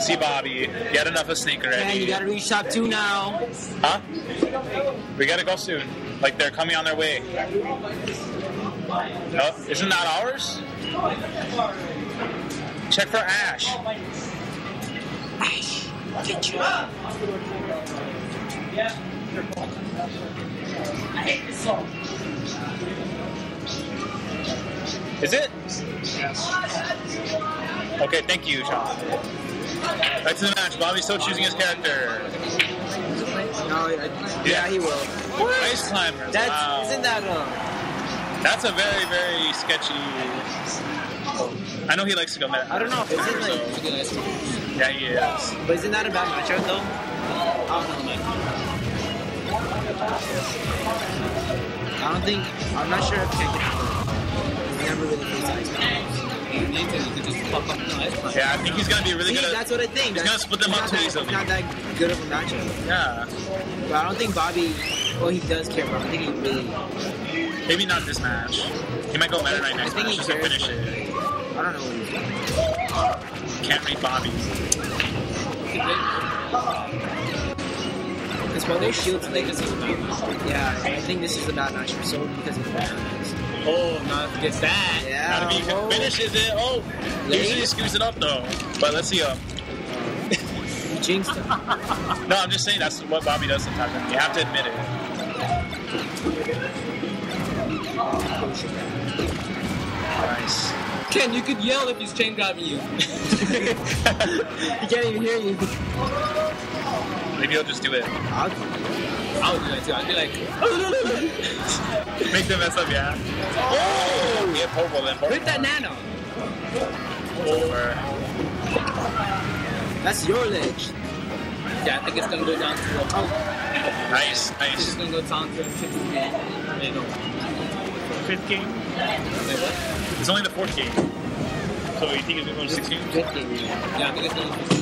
See, Bobby, you had enough of Snake Man, you gotta reach top two now. Huh? We gotta go soon. Like they're coming on their way. No, isn't that ours? Check for Ash. Ash, get you. Up. Yeah. I hate this song. Is it? Okay, thank you, Sean. Back to the match. Bobby's still choosing his character. No, I, yeah, he will. Ice climber. That's wow. isn't that uh? That's a very, very sketchy. I know he likes to go there. I don't know. Is it like? Yeah, he is. But isn't that a bad matchup though? I don't know. I don't think. I'm not sure if Ken can handle it. He never really plays ice. Yeah, I think he's gonna be really See, good at. that's what I think. He's That's- gonna split them up too easily. Not that good of a matchup. Yeah, But I don't think Bobby. Well, he does care, but I think he really. maybe not this match. He might go Meta Knight I think match he just to finish it. I don't know what he's doing. Can't read Bobby. Because while their shields like this is a bad matchup. Yeah, I think this is a bad matchup. So because of the that. Oh, not forget that. Yeah. Gotta be oh. finishes it. Oh, usually he screws it up though. But let's see. Um, He jinxed him. no, I'm just saying that's what Bobby does sometimes. You have to admit it. Nice. Ken, you could yell if he's chain grabbing you. He can't even hear you. Maybe he'll just do it. I'll, I would do that too. I'd be like, Make them mess up, yeah. Oh, yeah, Popo then. hit that Nana. Over. that's your ledge. Yeah, I think it's gonna go down to a, oh, Nice, it's gonna go down to a 50 game. There you go. Fifth game. Wait, what? It's only the fourth game. So you think it's going to 16? Good game. Yeah, I think it's gonna be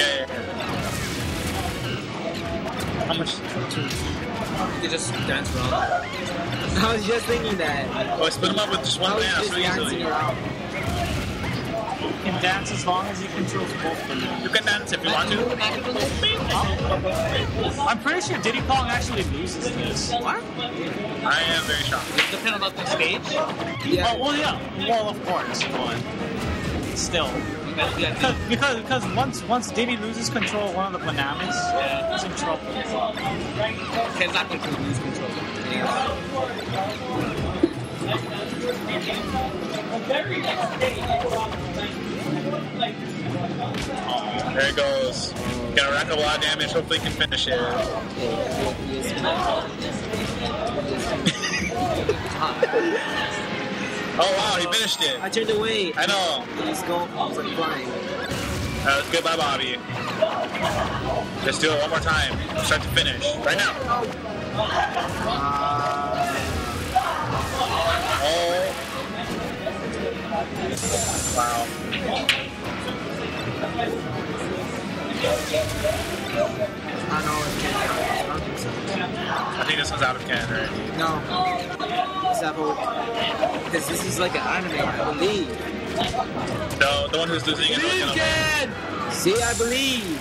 Yeah, yeah, yeah. How much? You could just dance around. I was just thinking that. Oh, I split them up with just one was man just so dancing easily. around. You can dance as long as he controls both of them. You can dance if you want to. I'm pretty sure Diddy Kong actually loses this. What? I am very shocked. Depending on the stage. Yeah. Oh, well, yeah. Well, of course, but still. Yeah, yeah, Because, because, because once once Diddy loses control of one of the bananas, he's in trouble. Ken's not going to lose control. There it goes. Gonna rack up a lot of damage. Hopefully, he can finish it. Oh wow, he finished it. I turned away. I know. His goal was like flying. Was good by Bobby. Let's do it one more time. Start to finish. Right now. Uh, Oh. Wow. I know I think this one's out of Ken already. No. Because this is like an anime, I believe. No, the one who's losing is Believe, gonna See, I believe.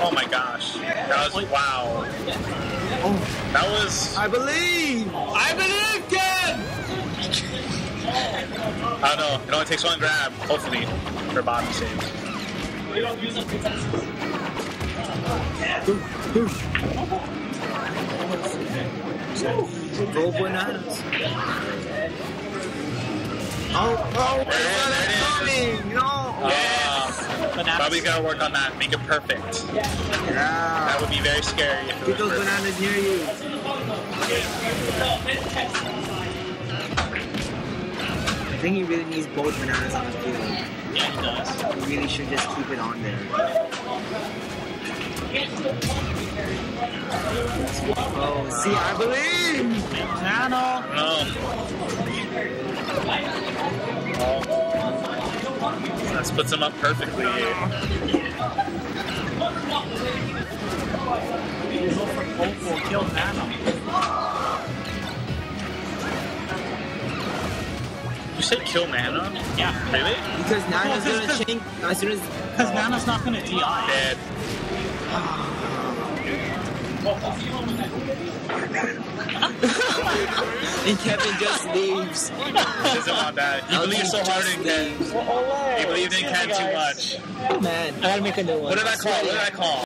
Oh my gosh. That was wow. Oh, That was I believe. I believe, Ken! I don't know. It only takes one grab, hopefully, for Bobby's sake. Go bananas. Oh, oh, There it is, it's there it coming. No. Uh, Bananas. Bobby's gotta work on that, make it perfect. Yeah. That would be very scary if it Get was those perfect. bananas near you. I think he really needs both bananas on the field. Yeah, he does. He really should just keep it on there. Oh, see, I believe. Nana. No. Oh. That splits him up perfectly. Go for Popo. Kill Nana. say kill Nana? Yeah. Really? Because now Well, he's 'cause- gonna 'cause- change. As soon as Because Nana's not going to DI. Dead. Ah. and Kevin just leaves. Doesn't want that. He believes so hard in Ken. He believed in Ken too much. Oh, man. I gotta make a new one. What did I call? What did I call?